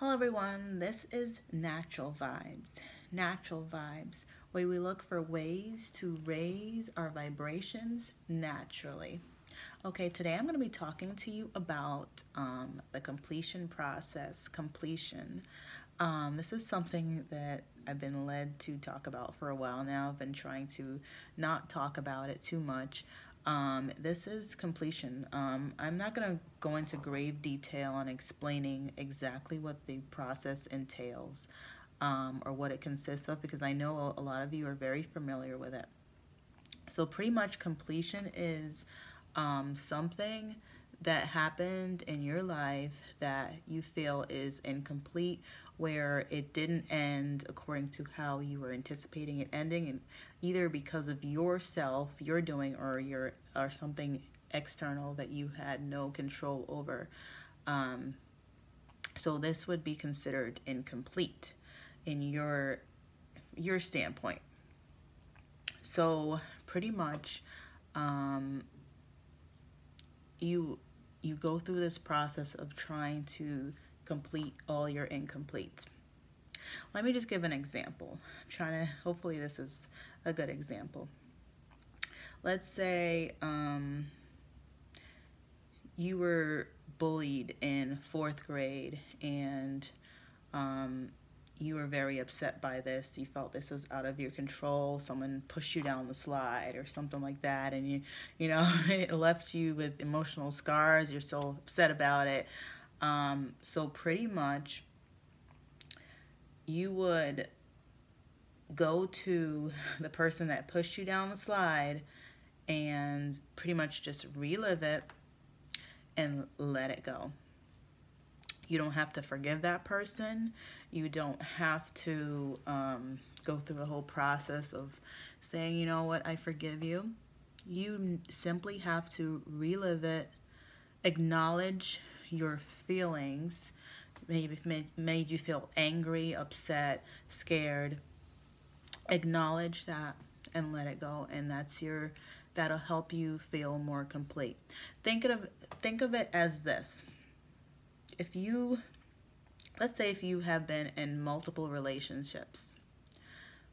Hello everyone, this is Natural Vibes. Natural Vibes, where we look for ways to raise our vibrations naturally. Okay, today I'm going to be talking to you about um, the completion process, completion. Um, this is something that I've been led to talk about for a while now. I've been trying to not talk about it too much. Um, this is completion. Um, I'm not going to go into grave detail on explaining exactly what the process entails um, or what it consists of because I know a lot of you are very familiar with it. So pretty much completion is um, something that happened in your life that you feel is incomplete where it didn't end according to how you were anticipating it ending and either because of yourself you're doing or your or something external that you had no control over um, so this would be considered incomplete in your your standpoint. So pretty much um, you you go through this process of trying to complete all your incompletes. Let me just give an example. I'm trying to, hopefully this is a good example. Let's say um, you were bullied in fourth grade and um, you were very upset by this. You felt this was out of your control. Someone pushed you down the slide or something like that. And you, you know, it left you with emotional scars. You're so upset about it. Um, so pretty much you would go to the person that pushed you down the slide and pretty much just relive it and let it go. You don't have to forgive that person. You don't have to um, go through the whole process of saying, you know what, I forgive you. You simply have to relive it, acknowledge your feelings, maybe made you feel angry, upset, scared. Acknowledge that and let it go, and that's your that'll help you feel more complete. Think of think of it as this if you, let's say if you have been in multiple relationships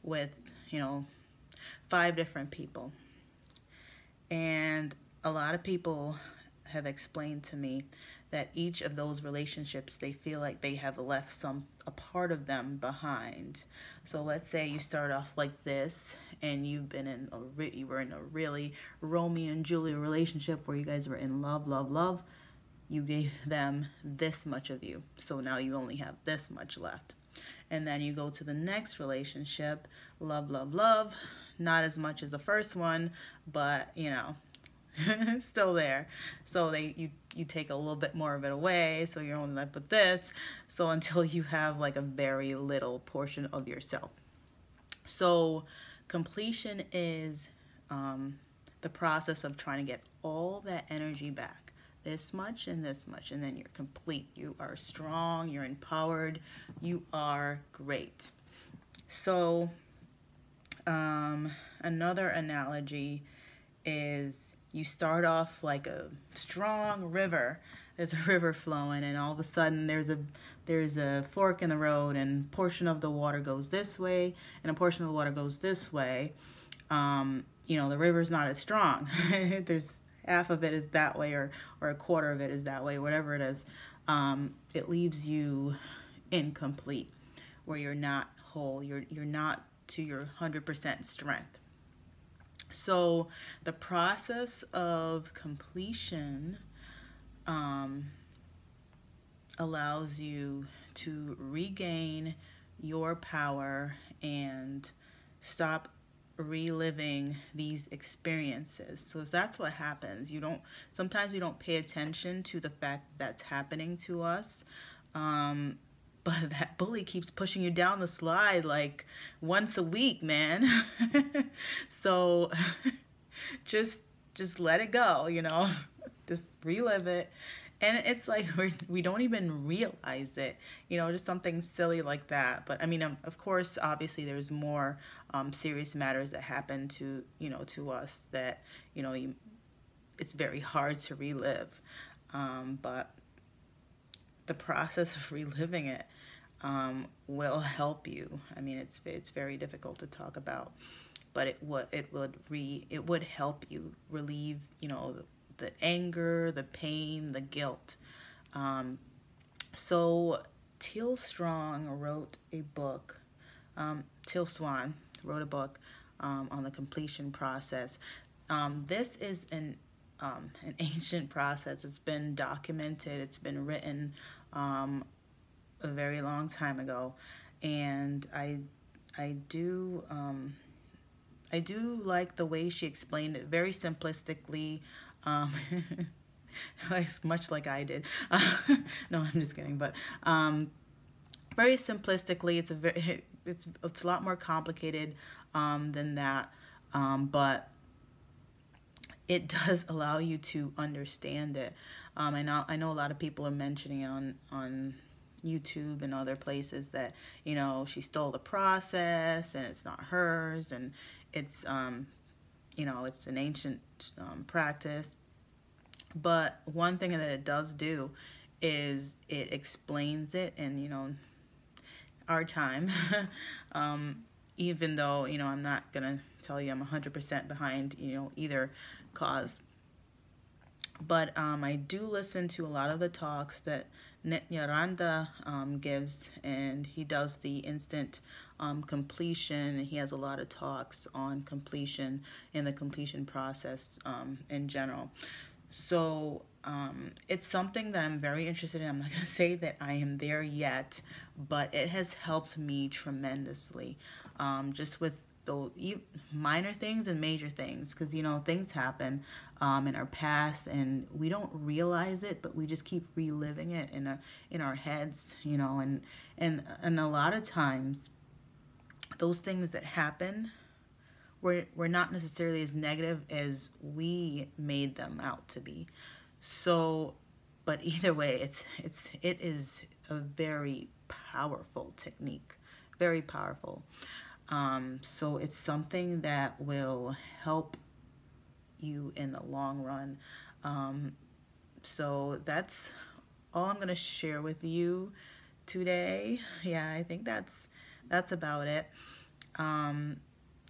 with, you know, five different people, and a lot of people have explained to me that each of those relationships they feel like they have left some a part of them behind. So let's say you start off like this and you've been in a you were in a really romeo and juliet relationship where you guys were in love love love you gave them this much of you. So now you only have this much left. And then you go to the next relationship, love, love, love. Not as much as the first one, but you know, still there. So they you you take a little bit more of it away, so you're only left with this. So until you have like a very little portion of yourself. So completion is um, the process of trying to get all that energy back this much and this much, and then you're complete. You are strong, you're empowered, you are great. So, um, another analogy is you start off like a strong river. There's a river flowing, and all of a sudden there's a there's a fork in the road, and portion of the water goes this way, and a portion of the water goes this way. Um, you know, the river's not as strong. there's half of it is that way or, or a quarter of it is that way, whatever it is, um, it leaves you incomplete where you're not whole, you're, you're not to your 100% strength. So the process of completion um, allows you to regain your power and stop reliving these experiences. So that's what happens. You don't sometimes we don't pay attention to the fact that's happening to us. Um, but that bully keeps pushing you down the slide like once a week, man. so just just let it go, you know. Just relive it and it's like we're, we don't even realize it you know just something silly like that but i mean um, of course obviously there's more um, serious matters that happen to you know to us that you know you, it's very hard to relive um, but the process of reliving it um, will help you. I mean, it's it's very difficult to talk about, but it would it would re it would help you relieve you know the, anger, the pain, the guilt. Um, so Teal Strong wrote a book. Um, Teal Swan wrote a book um, on the completion process. Um, this is an um, an ancient process. It's been documented. It's been written um, a very long time ago, and I I do um, I do like the way she explained it very simplistically. Um, much like I did. No, I'm just kidding. But um, very simplistically, it's a very it's it's a lot more complicated um, than that. Um, but it does allow you to understand it. Um, I know I know a lot of people are mentioning on on YouTube and other places that you know she stole the process and it's not hers and it's um, you know it's an ancient um, practice. But one thing that it does do is it explains it and you know our time. Um, even though you know I'm not gonna tell you I'm 100% behind you know either cause. But um, I do listen to a lot of the talks that Nithyananda um, gives and he does the instant um, completion. He has a lot of talks on completion and the completion process um, in general so um, it's something that I'm very interested in. I'm not going to say that I am there yet, but it has helped me tremendously. Um, just with those minor things and major things, because you know things happen um, in our past and we don't realize it, but we just keep reliving it in our in our heads, you know, and and and a lot of times those things that happen were, were not necessarily as negative as we made them out to be. So, but either way, it's it's it is a very powerful technique, very powerful. Um, so it's something that will help you in the long run. Um, so that's all I'm gonna share with you today. Yeah, I think that's that's about it. Um,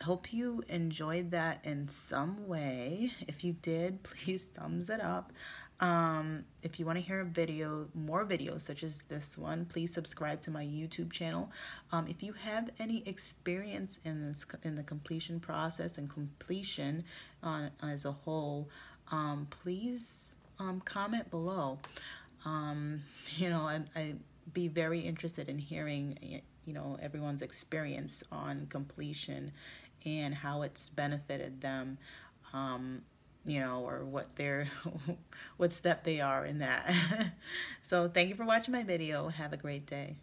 hope you enjoyed that in some way. If you did, please thumbs it up. Um, if you want to hear a video, more videos such as this one, please subscribe to my YouTube channel. Um, if you have any experience in this in the completion process and completion on as a whole, um, please um, comment below. Um, you know, I, I'd be very interested in hearing you know everyone's experience on completion and how it's benefited them um, you know or what their what step they are in that. So thank you for watching my video. Have a great day